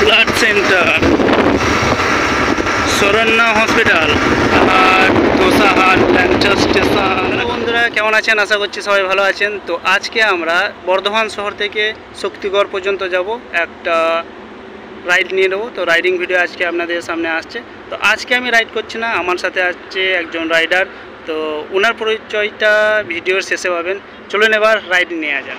Blood centre. সরন্যা hospital আর Dosahat station বন্ধুরা, কেমন আছেন? আশা করছি সবাই ভালো আছেন। তো আজকে আমরা বর্ধমান শহর থেকে শক্তিগড় পর্যন্ত যাব। একটা রাইড নিয়ে নেব। তো রাইডিং ভিডিও আজকে আপনাদের সামনে আসছে। তো আজকে আমি রাইড করছি না, আমার সাথে আসছে একজন রাইডার। তো ওনার পরিচয়টা ভিডিওর শেষে পাবেন। চলুন এবার রাইড নিয়ে যান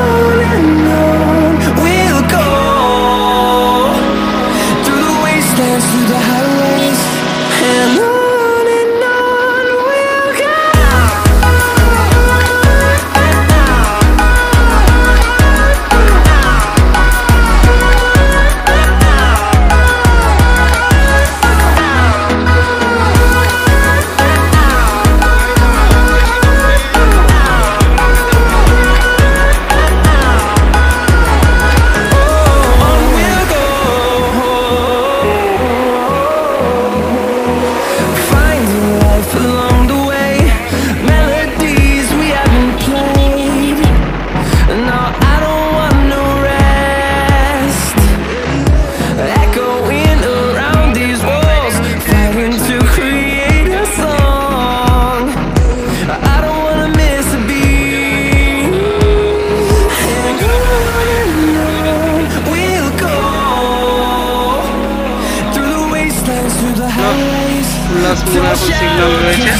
পশ্চিমবঙ্গ রয়েছে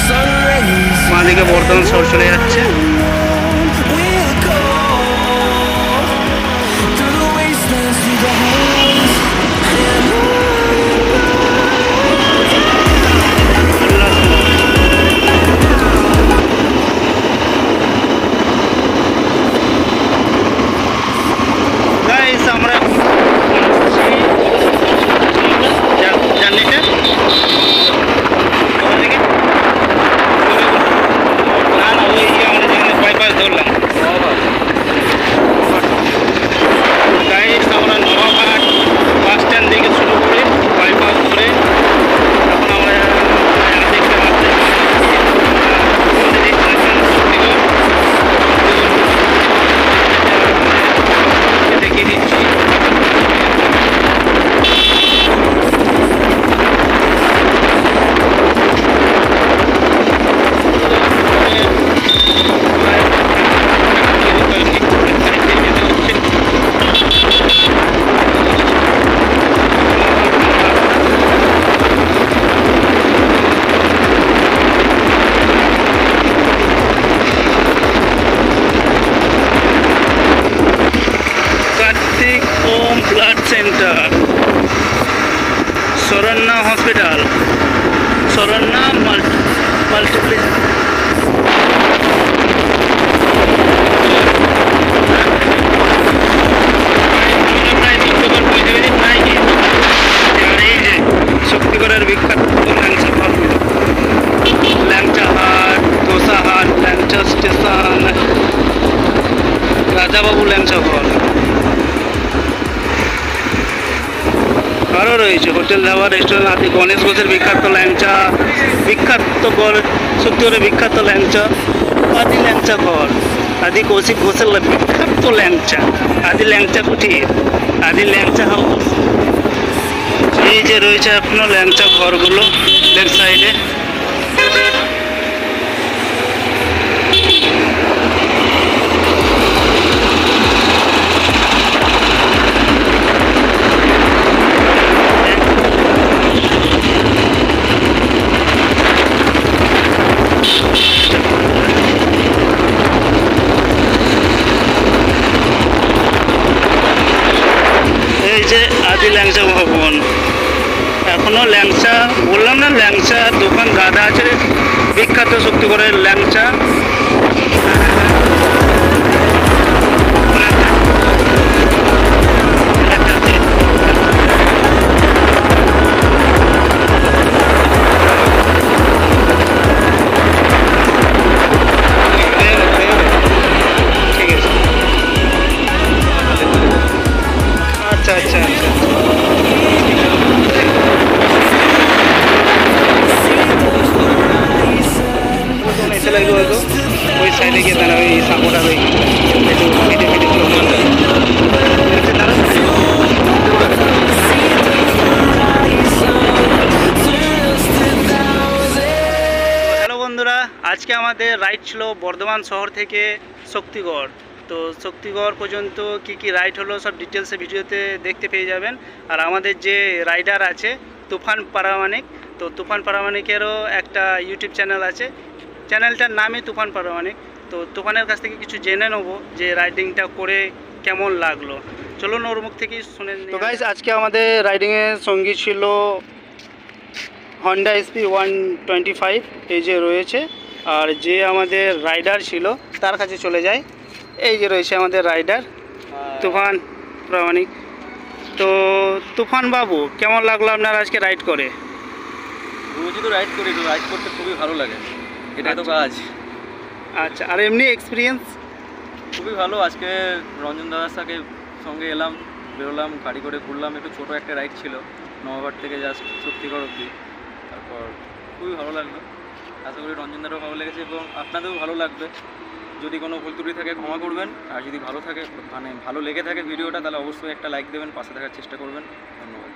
বাঁদিকে বর্তমান সর চলে যাচ্ছে Om blood centre Saranya hospital Saranya multiply রয়েছে। হোটেল ধাবা রেস্টুরেন্ট আদি গণেশ ঘোষের বিখ্যাত ল্যাংচা, বিখ্যাত সত্যিকারের বিখ্যাত ল্যাংচা আদি ল্যাংচা ঘর আদি কৌশিক ঘোষের বিখ্যাত ল্যাংচা আদি ল্যাংচা কুঠির আদি ল্যাংচা হাউস। এই যে রয়েছে আপনার ল্যাংচা ঘরগুলো, লেফট সাইডে। হচ্ছে আদি ল্যাংচা ভবন। এখনও ল্যাংচা, বললাম না ল্যাংচা, দোকান গাদা আছে বিখ্যাত শক্তিগড়ের ল্যাংচা। ওই সাইডে গিয়ে তারা ওই ওই আজকে আমাদের রাইড ছিল বর্ধমান শহর থেকে শক্তিগড়। তো শক্তিগড় পর্যন্ত কি কি রাইড হলো সব ডিটেলসে ভিডিওতে দেখতে পেয়ে যাবেন। আর আমাদের যে রাইডার আছে, তুফান পারামানিক, তো তুফান পারামানিকেরও একটা ইউটিউব চ্যানেল আছে। চ্যানেলটার নামই তুফান পারামানিক তো তুফানের কাছ থেকে কিছু জেনে নেব যে রাইডিংটা করে কেমন লাগল। চলুন ওর মুখ থেকেই শুনে তো গাইজ আজকে আমাদের রাইডিংয়ের সঙ্গী ছিল Honda SP one twenty five এই যে রয়েছে। আর যে আমাদের রাইডার ছিল তার কাছে চলে যায় এই যে রয়েছে আমাদের রাইডার তুফান প্রামাণিক। তো তুফান বাবু কেমন লাগল আপনার আজকে রাইড করে? রোজই তো রাইড করি রাইড করতে খুবই ভালো লাগে। এটাই তো আচ্ছা। কাজ। আচ্ছা আর এমনি এক্সপিরিয়েন্স খুবই ভালো আজকে রঞ্জন দাদার সাথে সঙ্গে এলাম বেরোলাম গাড়ি করে ঘুরলাম একটু ছোটো একটা রাইড ছিল নবাবার থেকে জাস্ট শক্তিগড় অব্দি তারপর খুবই ভালো লাগল। আশা করি রঞ্জন দারও ভালো লেগেছে এবং আপনাদেরও ভালো লাগবে। যদি কোনো ভুল ত্রুটি থাকে ক্ষমা করবেন আর যদি ভালো থাকে মানে ভালো লেগে থাকে ভিডিওটা তাহলে অবশ্যই একটা লাইক দেবেন পাশে থাকার চেষ্টা করবেন। ধন্যবাদ।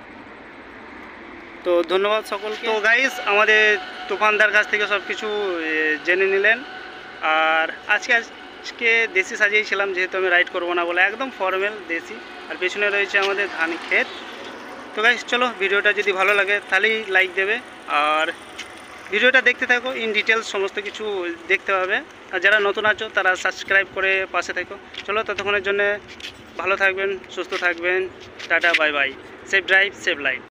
তো ধন্যবাদ সকলকে। তো গাইস আমাদের তুফানদার কাছ থেকে সব কিছু জেনে নিলেন। আর আজকে আজকে দেশি সাজিয়েছিলাম, যেহেতু আমি রাইড করব না বলে। একদম ফর্মাল দেশি। আর পেছনে রয়েছে আমাদের ধান ক্ষেত। তো গাইস চলো, ভিডিওটা যদি ভালো লাগে, তাহলেই লাইক দেবে। আর ভিডিওটা দেখতে থাকো ইন ডিটেলস সমস্ত কিছু দেখতে পাবে। আর যারা নতুন আছো, তারা সাবস্ক্রাইব করে পাশে থাকো। চলো, ততক্ষণের জন্য ভালো থাকবেন, সুস্থ থাকবেন। Tata bye bye safe drive safe life